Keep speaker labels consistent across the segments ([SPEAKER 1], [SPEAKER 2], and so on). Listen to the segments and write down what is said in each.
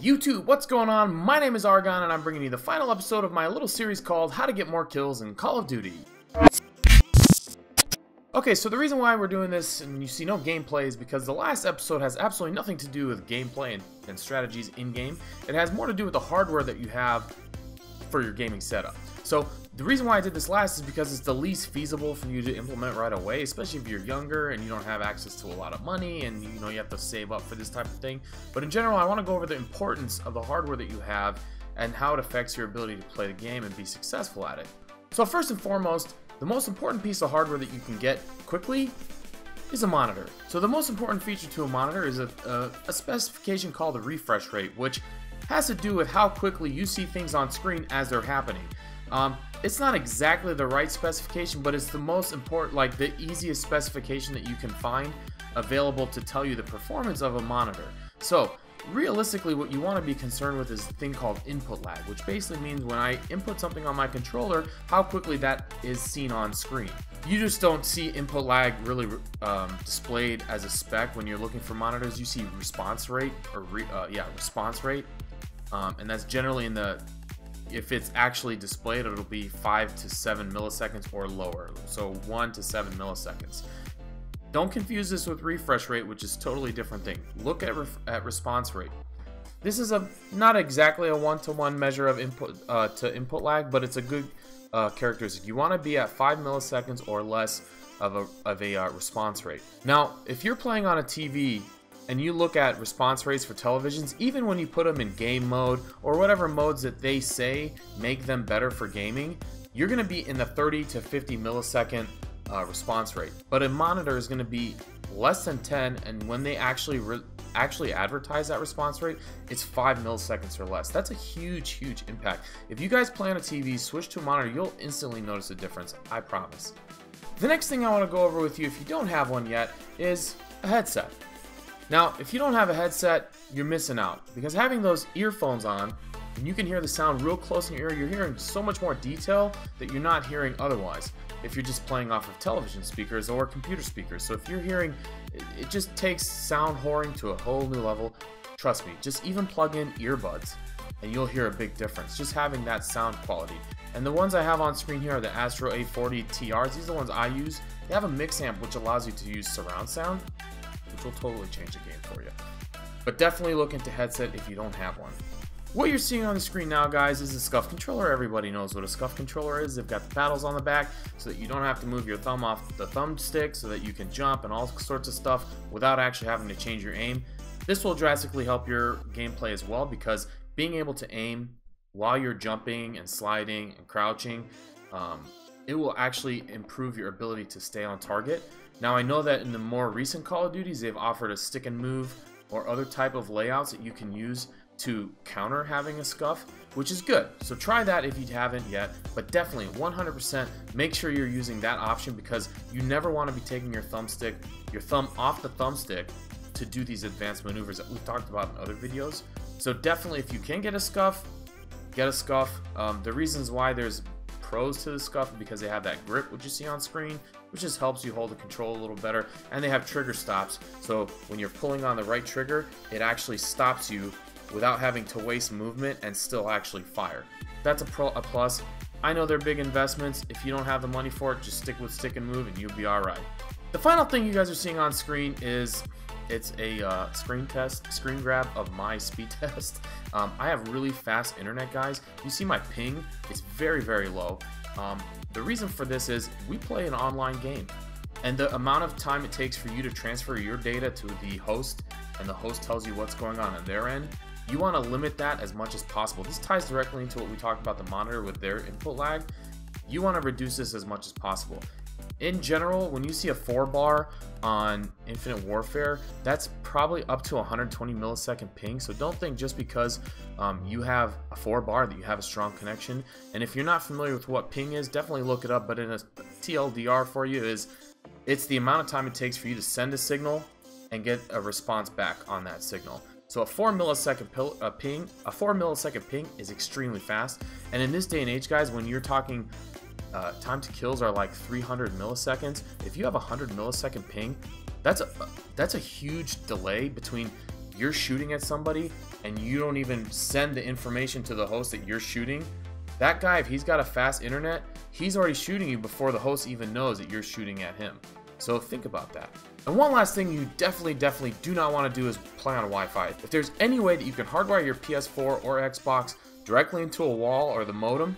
[SPEAKER 1] YouTube, what's going on? My name is Argon and I'm bringing you the final episode of my little series called How to Get More Kills in Call of Duty. Okay, so the reason why we're doing this and you see no gameplay is because the last episode has absolutely nothing to do with gameplay and, and strategies in-game. It has more to do with the hardware that you have for your gaming setup. So the reason why I did this last is because it's the least feasible for you to implement right away, especially if you're younger and you don't have access to a lot of money and you know you have to save up for this type of thing. But in general, I want to go over the importance of the hardware that you have and how it affects your ability to play the game and be successful at it. So first and foremost, the most important piece of hardware that you can get quickly is a monitor. So the most important feature to a monitor is a, a, a, specification called the refresh rate, which has to do with how quickly you see things on screen as they're happening. Um, it's not exactly the right specification, but it's the most important, like the easiest specification that you can find available to tell you the performance of a monitor. So realistically what you want to be concerned with is a thing called input lag, which basically means when I input something on my controller, how quickly that is seen on screen. You just don't see input lag really um, displayed as a spec when you're looking for monitors. You see response rate, or re, uh, yeah, response rate, um, and that's generally in the if it's actually displayed, it'll be 5 to 7 milliseconds or lower. So 1 to 7 milliseconds. Don't confuse this with refresh rate, which is totally different thing. Look at, at response rate. This is a not exactly a one-to-one -one measure of input uh, to input lag, but it's a good uh, characteristic. You want to be at 5 milliseconds or less of a, of a uh, response rate. Now, if you're playing on a TV and you look at response rates for televisions, even when you put them in game mode or whatever modes that they say make them better for gaming, you're going to be in the 30 to 50 millisecond uh, response rate. But a monitor is going to be less than 10, and when they actually actually advertise that response rate, it's 5 milliseconds or less. That's a huge, huge impact. If you guys play on a TV, switch to a monitor, you'll instantly notice a difference, I promise. The next thing I want to go over with you, if you don't have one yet, is a headset. Now, if you don't have a headset, you're missing out, because having those earphones on, and you can hear the sound real close in your ear, you're hearing so much more detail that you're not hearing otherwise if you're just playing off of television speakers or computer speakers. So if you're hearing, it, just takes sound whoring to a whole new level. Trust me, just even plug in earbuds and you'll hear a big difference. Just having that sound quality. And the ones I have on screen here are the Astro A40 TRs. These are the ones I use. They have a mix amp which allows you to use surround sound, which will totally change the game for you. But definitely look into headset if you don't have one. What you're seeing on the screen now, guys, is a SCUF controller. Everybody knows what a SCUF controller is. They've got the paddles on the back so that you don't have to move your thumb off the thumbstick so that you can jump and all sorts of stuff without actually having to change your aim. This will drastically help your gameplay as well because being able to aim while you're jumping and sliding and crouching, um, it will actually improve your ability to stay on target. Now I know that in the more recent Call of Duties, they've offered a stick and move or other type of layouts that you can use to counter having a SCUF, which is good. So try that if you haven't yet, but definitely 100% make sure you're using that option because you never want to be taking your thumbstick, your thumb off the thumbstick to do these advanced maneuvers that we've talked about in other videos. So definitely if you can get a SCUF, get a SCUF. Um, the reasons why there's pros to the SCUF because they have that grip which you see on screen which just helps you hold the control a little better and they have trigger stops so when you're pulling on the right trigger it actually stops you without having to waste movement and still actually fire. That's a, pro, a plus. I know they're big investments. If you don't have the money for it, just stick with stick and move and you'll be alright. The final thing you guys are seeing on screen is it's a uh, screen test, screen grab of my speed test. Um, I have really fast internet, guys. You see my ping, it's very, very low. Um, the reason for this is we play an online game. And the amount of time it takes for you to transfer your data to the host, and the host tells you what's going on on their end, you want to limit that as much as possible. This ties directly into what we talked about the monitor with their input lag. You want to reduce this as much as possible. In general, when you see a 4 bar on Infinite Warfare, that's probably up to 120 millisecond ping. So don't think just because um, you have a 4 bar that you have a strong connection. And if you're not familiar with what ping is, definitely look it up. But in a TLDR for you is it's the amount of time it takes for you to send a signal and get a response back on that signal. So a 4 millisecond uh, ping, a 4 millisecond ping is extremely fast. And in this day and age, guys, when you're talking uh, time to kills are like 300 milliseconds, if you have a 100 millisecond ping, that's a that's a huge delay between you're shooting at somebody and you don't even send the information to the host that you're shooting, that guy, if he's got a fast internet, he's already shooting you before the host even knows that you're shooting at him. So think about that. And one last thing you definitely, definitely do not want to do is play on Wi-Fi. If there's any way that you can hardwire your PS4 or Xbox directly into a wall or the modem,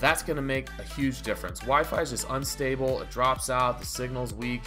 [SPEAKER 1] that's going to make a huge difference. Wi-Fi is just unstable, it drops out, the signal's weak.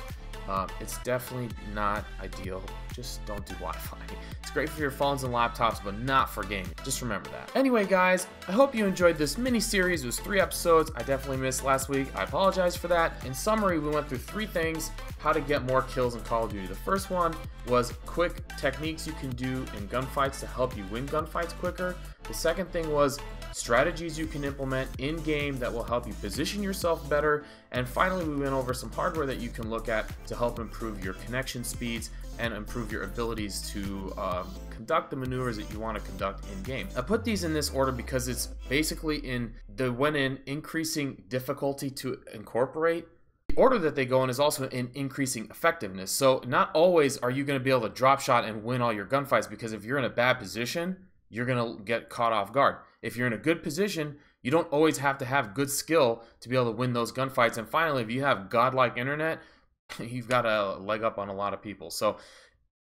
[SPEAKER 1] Um, it's definitely not ideal. Just don't do Wi-Fi. It's great for your phones and laptops, but not for gaming. Just remember that. Anyway, guys, I hope you enjoyed this mini-series. It was three episodes. I definitely missed last week. I apologize for that. In summary, we went through three things how to get more kills in Call of Duty. The first one was quick techniques you can do in gunfights to help you win gunfights quicker. The second thing was strategies you can implement in game that will help you position yourself better. And finally, we went over some hardware that you can look at to help improve your connection speeds and improve your abilities to um, conduct the maneuvers that you want to conduct in game. I put these in this order because it's basically in the went in increasing difficulty to incorporate. The order that they go in is also in increasing effectiveness. So not always are you going to be able to drop shot and win all your gunfights because if you're in a bad position, you're going to get caught off guard. If you're in a good position, you don't always have to have good skill to be able to win those gunfights. And finally, if you have godlike internet, you've got a leg up on a lot of people. So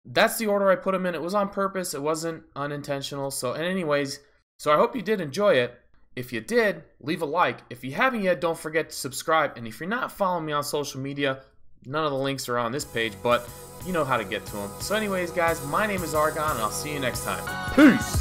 [SPEAKER 1] that's the order I put them in. It was on purpose. It wasn't unintentional. So, and anyways, so I hope you did enjoy it. If you did, leave a like. If you haven't yet, don't forget to subscribe. And if you're not following me on social media, none of the links are on this page, but you know how to get to them. So anyways, guys, my name is Argon, and I'll see you next time. Peace!